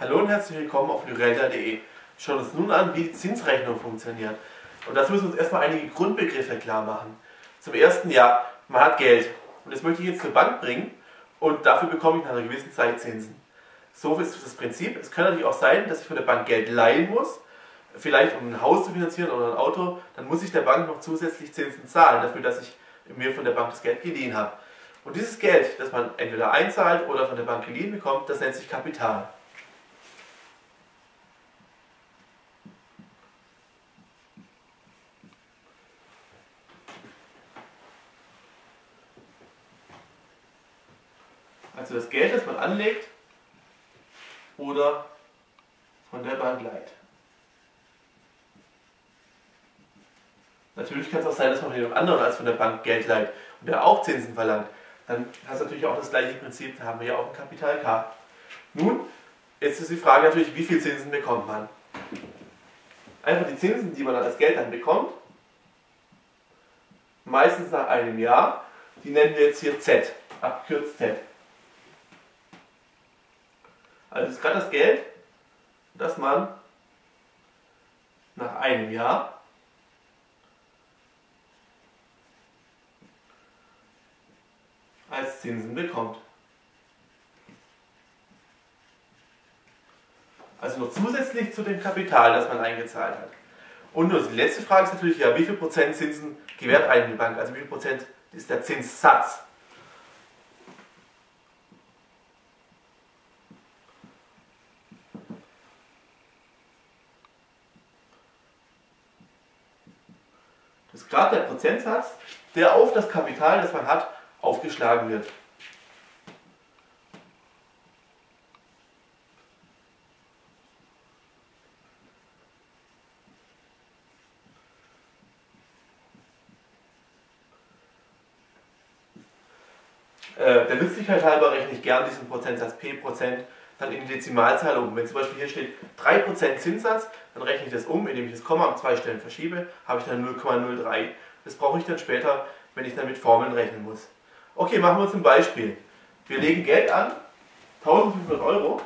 Hallo und herzlich willkommen auf lyrelda.de. Schauen uns nun an, wie die Zinsrechnung funktioniert. Und dazu müssen wir uns erstmal einige Grundbegriffe klar machen. Zum ersten, ja, man hat Geld. Und das möchte ich jetzt zur Bank bringen und dafür bekomme ich nach einer gewissen Zeit Zinsen. So ist das Prinzip. Es kann natürlich auch sein, dass ich von der Bank Geld leihen muss, vielleicht um ein Haus zu finanzieren oder ein Auto. Dann muss ich der Bank noch zusätzlich Zinsen zahlen, dafür, dass ich mir von der Bank das Geld geliehen habe. Und dieses Geld, das man entweder einzahlt oder von der Bank geliehen bekommt, das nennt sich Kapital. Also das Geld, das man anlegt oder von der Bank leiht. Natürlich kann es auch sein, dass man von jemand anderen als von der Bank Geld leiht und der auch Zinsen verlangt. Dann hast du natürlich auch das gleiche Prinzip, da haben wir ja auch ein Kapital K. Nun, jetzt ist die Frage natürlich, wie viel Zinsen bekommt man? Einfach die Zinsen, die man dann als Geld dann bekommt, meistens nach einem Jahr, die nennen wir jetzt hier Z, abgekürzt Z. Also das ist gerade das Geld, das man nach einem Jahr als Zinsen bekommt. Also noch zusätzlich zu dem Kapital, das man eingezahlt hat. Und nur die letzte Frage ist natürlich, ja, wie viel Prozent Zinsen gewährt einem die Bank? Also wie viel Prozent ist der Zinssatz? Ist gerade der Prozentsatz, der auf das Kapital, das man hat, aufgeschlagen wird. Äh, der Nützlichkeit halber rechne ich gern diesen Prozentsatz p Prozent dann in die Dezimalzahl um. Wenn zum Beispiel hier steht 3% Zinssatz, dann rechne ich das um, indem ich das Komma um zwei Stellen verschiebe, habe ich dann 0,03. Das brauche ich dann später, wenn ich dann mit Formeln rechnen muss. Okay, machen wir uns ein Beispiel. Wir legen Geld an, 1500 Euro.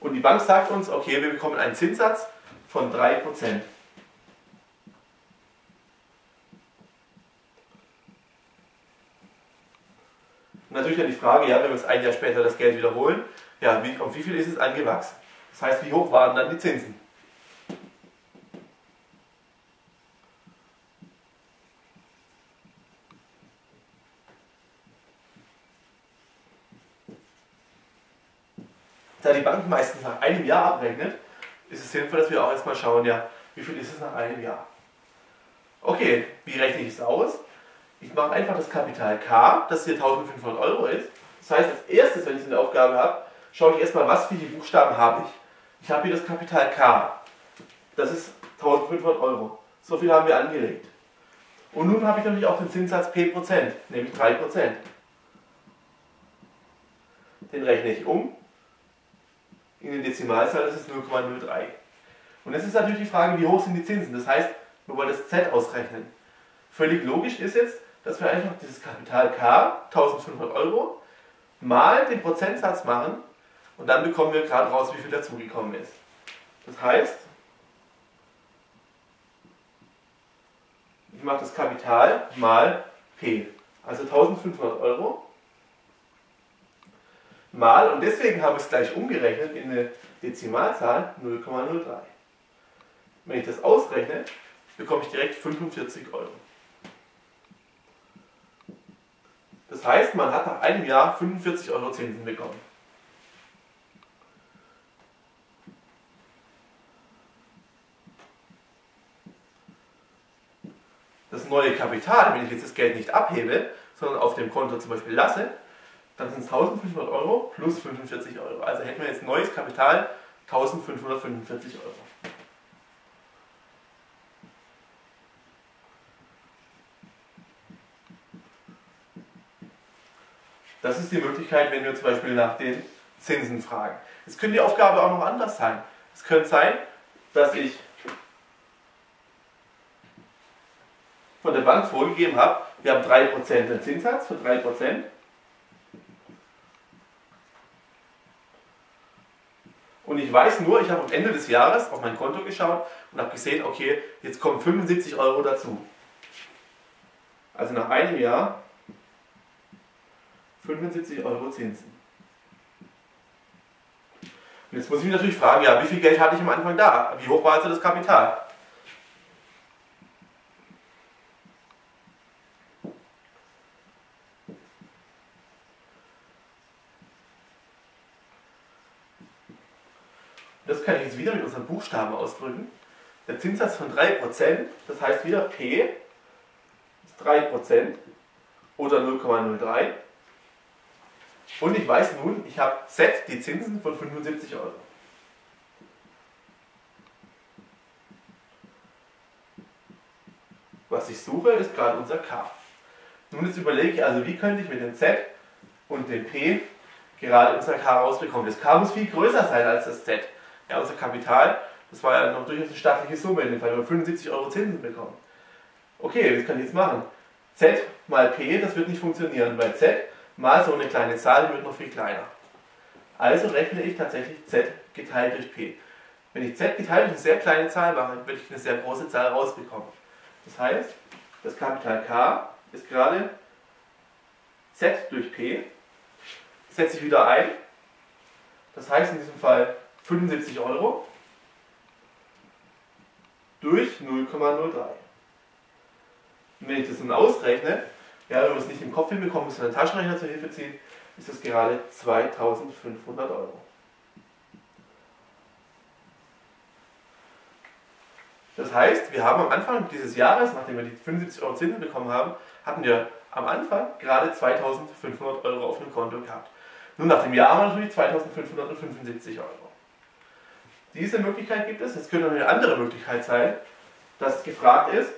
Und die Bank sagt uns, okay, wir bekommen einen Zinssatz von 3%. natürlich dann die Frage, ja, wenn wir uns ein Jahr später das Geld wiederholen, ja, wie, um wie viel ist es angewachsen? Das heißt, wie hoch waren dann die Zinsen? Da die Bank meistens nach einem Jahr abrechnet, ist es sinnvoll, dass wir auch erstmal schauen, ja, wie viel ist es nach einem Jahr? Okay, wie rechne ich es aus? Ich mache einfach das Kapital K, das hier 1500 Euro ist. Das heißt, als erstes, wenn ich eine Aufgabe habe, schaue ich erstmal, was für die Buchstaben habe ich. Ich habe hier das Kapital K. Das ist 1500 Euro. So viel haben wir angelegt. Und nun habe ich natürlich auch den Zinssatz P%, nämlich 3%. Den rechne ich um. In den Dezimalzahl das ist 0,03. Und jetzt ist natürlich die Frage, wie hoch sind die Zinsen? Das heißt, wir wollen das Z ausrechnen. Völlig logisch ist jetzt, dass wir einfach dieses Kapital K, 1500 Euro, mal den Prozentsatz machen und dann bekommen wir gerade raus, wie viel dazugekommen ist. Das heißt, ich mache das Kapital mal P, also 1500 Euro, mal, und deswegen haben wir es gleich umgerechnet in eine Dezimalzahl 0,03. Wenn ich das ausrechne, bekomme ich direkt 45 Euro. Das heißt, man hat nach einem Jahr 45 Euro Zinsen bekommen. Das neue Kapital, wenn ich jetzt das Geld nicht abhebe, sondern auf dem Konto zum Beispiel lasse, dann sind es 1500 Euro plus 45 Euro. Also hätten wir jetzt neues Kapital 1545 Euro. Das ist die Möglichkeit, wenn wir zum Beispiel nach den Zinsen fragen. Es könnte die Aufgabe auch noch anders sein. Es könnte sein, dass ich von der Bank vorgegeben habe, wir haben 3% den Zinssatz für 3%. Und ich weiß nur, ich habe am Ende des Jahres auf mein Konto geschaut und habe gesehen, okay, jetzt kommen 75 Euro dazu. Also nach einem Jahr 75 Euro Zinsen. Und jetzt muss ich mich natürlich fragen, ja, wie viel Geld hatte ich am Anfang da? Wie hoch war also das Kapital? Das kann ich jetzt wieder mit unseren Buchstaben ausdrücken. Der Zinssatz von 3%, das heißt wieder P ist 3% oder 0,03 und ich weiß nun, ich habe Z die Zinsen von 75 Euro. Was ich suche, ist gerade unser K. Nun jetzt überlege ich also, wie könnte ich mit dem Z und dem P gerade unser K rausbekommen. Das K muss viel größer sein als das Z. Ja, unser Kapital, das war ja noch durchaus eine staatliche Summe in dem Fall, wir 75 Euro Zinsen bekommen. Okay, was kann ich jetzt machen? Z mal P, das wird nicht funktionieren, weil Z mal so eine kleine Zahl, die wird noch viel kleiner. Also rechne ich tatsächlich z geteilt durch p. Wenn ich z geteilt durch eine sehr kleine Zahl mache, werde ich eine sehr große Zahl rausbekommen. Das heißt, das Kapital K ist gerade z durch p. Setze ich wieder ein. Das heißt in diesem Fall 75 Euro durch 0,03. Und wenn ich das nun ausrechne, ja, wenn man es nicht im Kopf hinbekommt, man einen Taschenrechner zur Hilfe ziehen, ist das gerade 2500 Euro. Das heißt, wir haben am Anfang dieses Jahres, nachdem wir die 75 Euro Zinsen bekommen haben, hatten wir am Anfang gerade 2500 Euro auf dem Konto gehabt. Nun nach dem Jahr haben wir natürlich 2575 Euro. Diese Möglichkeit gibt es. Jetzt könnte noch eine andere Möglichkeit sein, dass gefragt ist,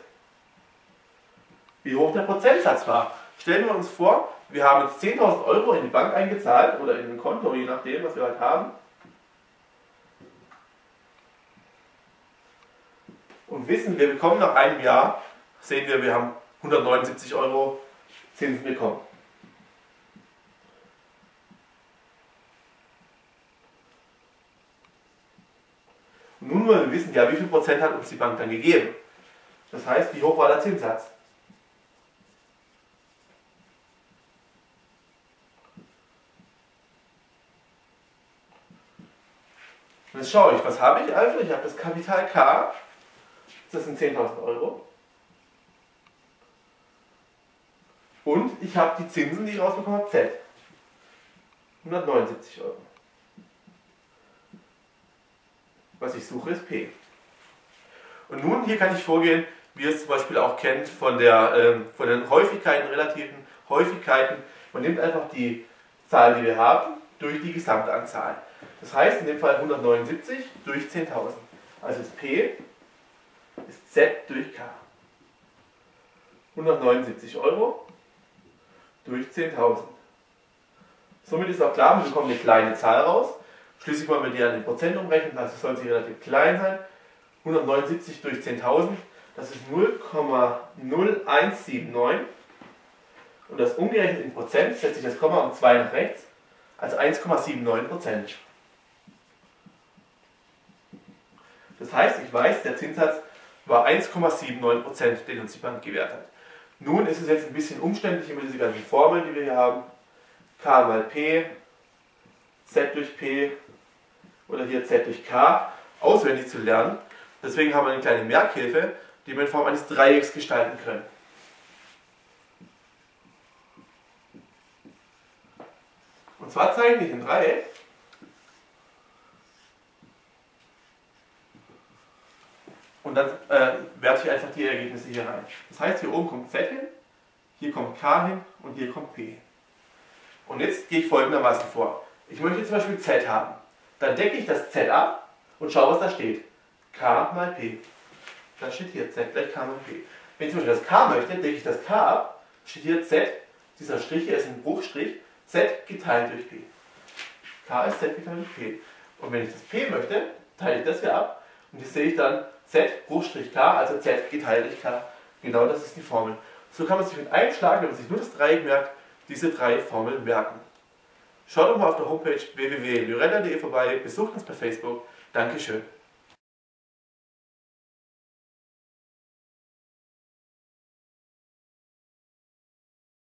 wie hoch der Prozentsatz war. Stellen wir uns vor, wir haben jetzt 10.000 Euro in die Bank eingezahlt oder in ein Konto, je nachdem, was wir halt haben. Und wissen, wir bekommen nach einem Jahr, sehen wir, wir haben 179 Euro Zinsen bekommen. nun wollen wir wissen, ja, wie viel Prozent hat uns die Bank dann gegeben? Das heißt, wie hoch war der Zinssatz? Und jetzt schaue ich, was habe ich also? Ich habe das Kapital K, das sind 10.000 Euro. Und ich habe die Zinsen, die ich rausbekommen habe, Z. 179 Euro. Was ich suche, ist P. Und nun hier kann ich vorgehen, wie ihr es zum Beispiel auch kennt von, der, ähm, von den Häufigkeiten, relativen Häufigkeiten. Man nimmt einfach die Zahl, die wir haben, durch die Gesamtanzahl. Das heißt in dem Fall 179 durch 10.000. Also ist P ist Z durch K. 179 Euro durch 10.000. Somit ist auch klar, wir bekommen eine kleine Zahl raus. Schließlich wollen wir die an den Prozent umrechnen, also soll sie relativ klein sein. 179 durch 10.000, das ist 0,0179. Und das umgerechnet in Prozent setze ich das Komma um 2 nach rechts, also 1,79 Prozent. Das heißt, ich weiß, der Zinssatz war 1,79%, den uns die Bank gewährt hat. Nun ist es jetzt ein bisschen umständlich mit diesen ganzen Formeln, die wir hier haben. K mal P, Z durch P oder hier Z durch K auswendig zu lernen. Deswegen haben wir eine kleine Merkhilfe, die wir in Form eines Dreiecks gestalten können. Und zwar zeichne ich ein Dreieck und dann äh, werte ich einfach die Ergebnisse hier rein. Das heißt, hier oben kommt Z hin, hier kommt K hin und hier kommt P. Und jetzt gehe ich folgendermaßen vor. Ich möchte zum Beispiel Z haben. Dann decke ich das Z ab und schaue, was da steht. K mal P. Dann steht hier Z gleich K mal P. Wenn ich zum Beispiel das K möchte, decke ich das K ab, steht hier Z, dieser Strich hier ist ein Bruchstrich, Z geteilt durch P. K ist Z geteilt durch P. Und wenn ich das P möchte, teile ich das hier ab und hier sehe ich dann Z Bruchstrich K, also Z geteilt durch K, Genau das ist die Formel. So kann man sich mit einem Schlag, wenn man sich nur das Dreieck merkt, diese drei Formeln merken. Schaut doch mal auf der Homepage www.lyrella.de vorbei, besucht uns bei Facebook. Dankeschön.